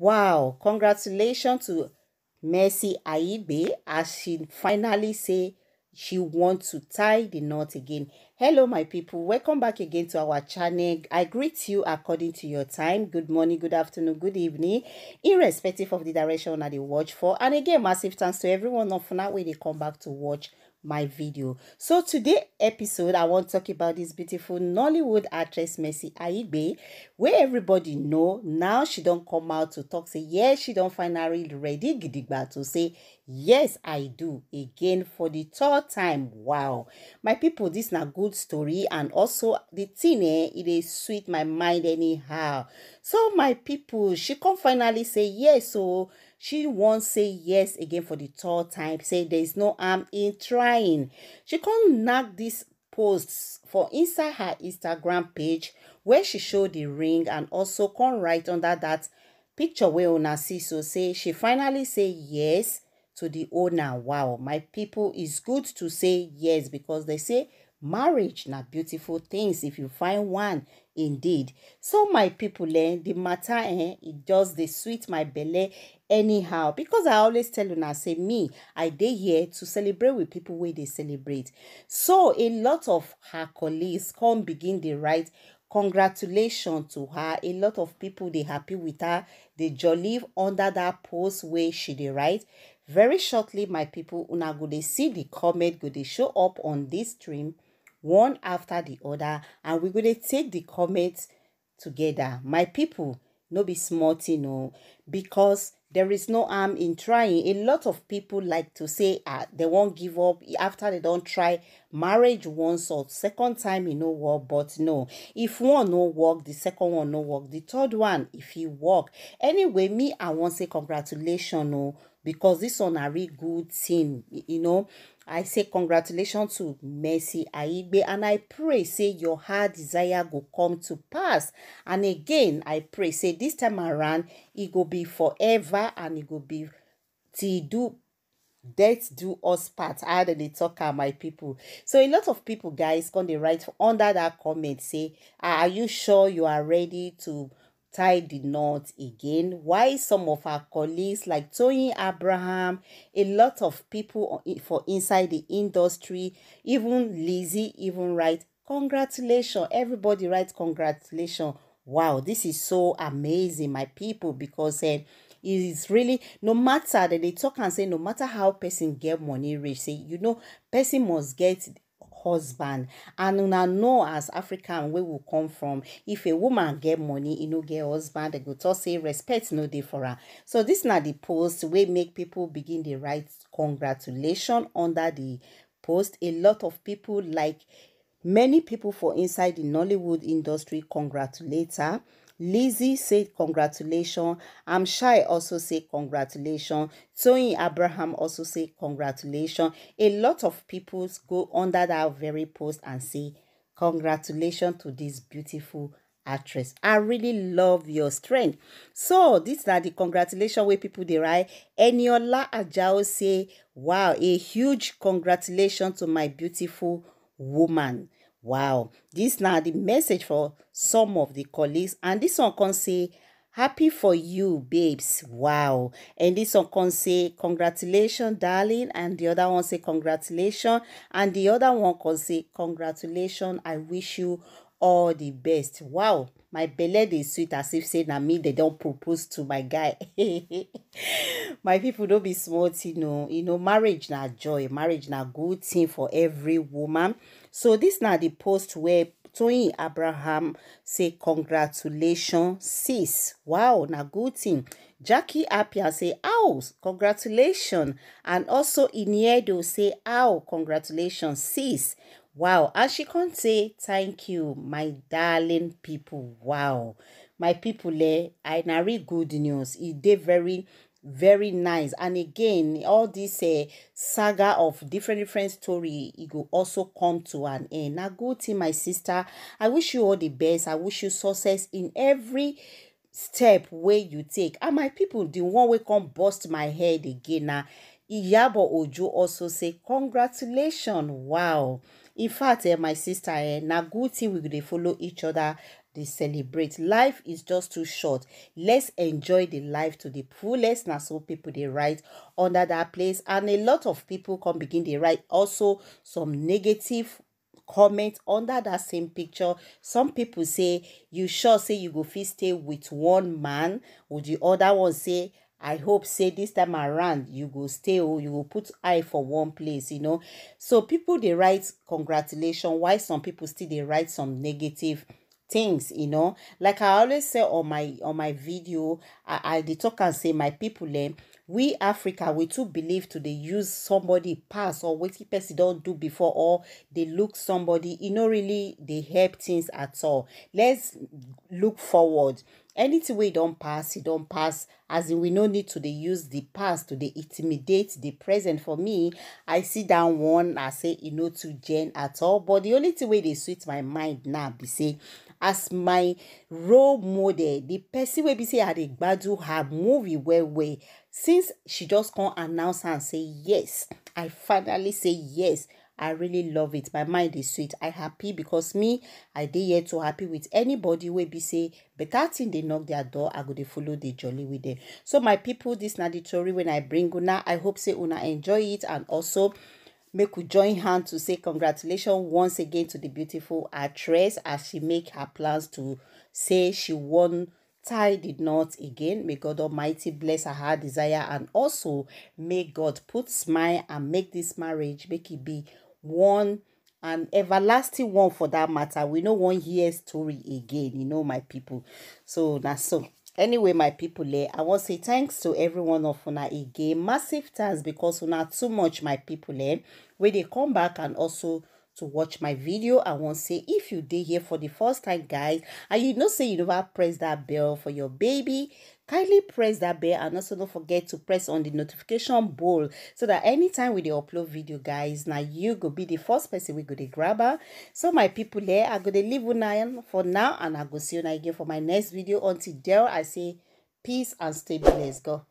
Wow, congratulations to Mercy Aigbe as she finally say she wants to tie the knot again. Hello, my people. Welcome back again to our channel. I greet you according to your time. Good morning, good afternoon, good evening, irrespective of the direction that you watch for. And again, massive thanks to everyone of now when they come back to watch my video. So today episode, I want to talk about this beautiful Nollywood actress Mercy Aigbe, where everybody know now she don't come out to talk say yes, she don't finally ready gidigba to say yes, I do again for the third time. Wow, my people, this na good story and also the thing eh, it is sweet my mind anyhow. So my people, she come finally say yes, so she won't say yes again for the third time, say there is no harm in trying. She can't knock these posts for inside her Instagram page where she showed the ring and also come write under that picture where una see so say she finally say yes to the owner. Wow, my people, it's good to say yes because they say marriage na beautiful things if you find one indeed. So my people eh, the matter eh, it just dey sweet my belle anyhow. Because i always tell una say me i dey here to celebrate with people wey dey celebrate. So a lot of her colleagues come begin dey write congratulations to her. A lot of people dey happy with her. Dey jolly under that post wey she dey write. Very shortly my people una go dey see the comment go dey show up on this stream one after the other and we're going to take the comments together. My people no be small thing o because there is no harm in trying. A lot of people like to say ah they won't give up after they don't try. Marriage once or second time you know work but no. If one no work the second one no work. The third one if e work. Anyway me i wan say congratulations o because this one a real good thing you know I say congratulations to Mercy Aigbe and I pray say your heart desire go come to pass. And again, I pray say this time around it go be forever and it go be till do death do us part how dem dey talk am my people so a lot of people guys come dey write under that comment say ah, are you sure you are ready to tie the knot again. Why some of our colleagues like Toyin Abraham, a lot of people for inside the industry, even Lizzie, even write congratulations. Everybody writes congratulations. Wow, this is so amazing, my people, because uh, it is really no matter that they talk and say no matter how person get money rich, say you know person must get husband. And una know as african where we come from if a woman get money e no get husband dem go talk say respect no dey for her. So this na the post wey make people begin dey write congratulation under the post. A lot of people like many people for inside the nollywood industry congratulate her Lizzie said congratulations. I'm shy also say congratulations. Tony Abraham also say congratulations. A lot of people go under that very post and say congratulations to this beautiful actress. I really love your strength. So these are the congratulations where people they write. Eniola Ajao say, wow, a huge congratulations to my beautiful woman. Wow, this now the message for some of the colleagues, and this one can say, Happy for you, babes. Wow. And this one can say, Congratulations, darling. And the other one say, Congratulations. And the other one can say, Congratulations. I wish you all the best. Wow. My belly is sweet as if say na me they don't propose to my guy. my people don't be smart, you know. You know, marriage na joy. Marriage na good thing for every woman. So this now the post where Tony Abraham say congratulations sis. Wow, na good thing. Jackie Appiah say ow, congratulations. And also Iniedo say ow, congratulations sis. Wow, and she can't say thank you, my darling people. Wow, my people, eh, I narrate good news. It did very very nice. And again all this uh, saga of different different story it will also come to an end. Now good thing my sister. I wish you all the best. I wish you success in every step wey you take. And my people the one wey come bust my head again na iyabo ojo also say congratulations. Wow in fact eh, my sister eh, na good thing we dey follow each other dey celebrate. Life is just too short. Let's enjoy the life to the fullest. Na so people dey write under that place. And a lot of people come begin dey write also some negative comment under that same picture. Some people say you sure say you go fit stay with one man? Or the other one say i hope say this time around you go stay or you go put eye for one place you know. So people dey write congratulations while some people still dey write some negative things you know. Like i always say on my on my video i i talk and say my people eh we africa we too believe to dey use somebody past or wetin person don do before or dey look somebody e no really dey help things at all. Let's look forward. Anything wey don pass e don pass. As in we no need to dey use the past to dey intimidate the present. For me i see that one I say e no too gen at all. But the only thing wey dey sweet my mind now be say as my role model the person wey be say i dey gbadu her movie well well since she just come announce and say yes i finally say yes I really love it. My mind is sweet. I happy because me, I dey here to happy with anybody wey be say better thing dey knock their door, I go dey follow the jolly with them. So my people, this na story when I bring una. I hope say una enjoy it and also make we join hand to say congratulations once again to the beautiful actress as she make her plans to say she won tie did not again. May God Almighty bless her heart desire and also may God put smile and make this marriage make it be one and everlasting one for that matter. We no one hear story again, you know, my people. So that's so. Anyway, my people, eh, I want to say thanks to everyone of una again. Massive thanks because una too much, my people. Eh, when they come back and also to watch my video i wan say if you dey here for the first time guys and you know say you never press that bell for your baby kindly press that bell and also don't forget to press on the notification bell so that anytime we dey upload video guys now you go be the first person we go dey grab her so my people there i go dey leave una for now and i go see you again for my next video. Until there i say peace and stay blessed. Go